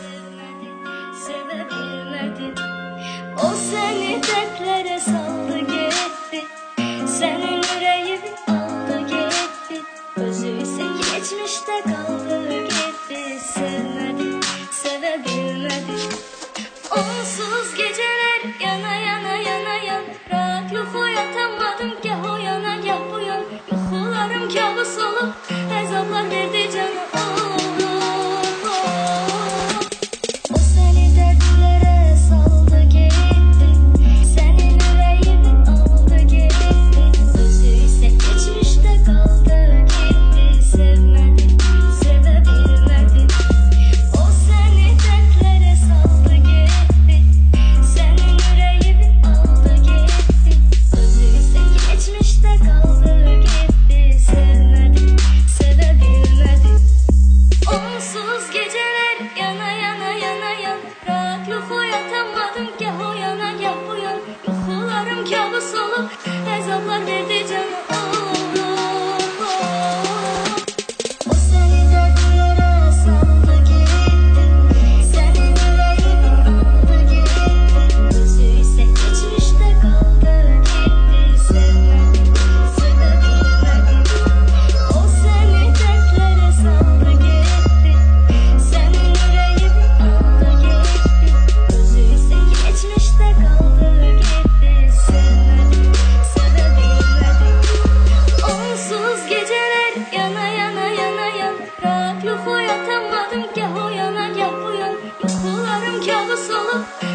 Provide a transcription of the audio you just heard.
sevmedin, sevebilmedin. O seni dertlere saldı gitti, senin yüreğini aldı gitti. Özü ise geçmişte kaldı. salıp Ezaplar nerede canım? now.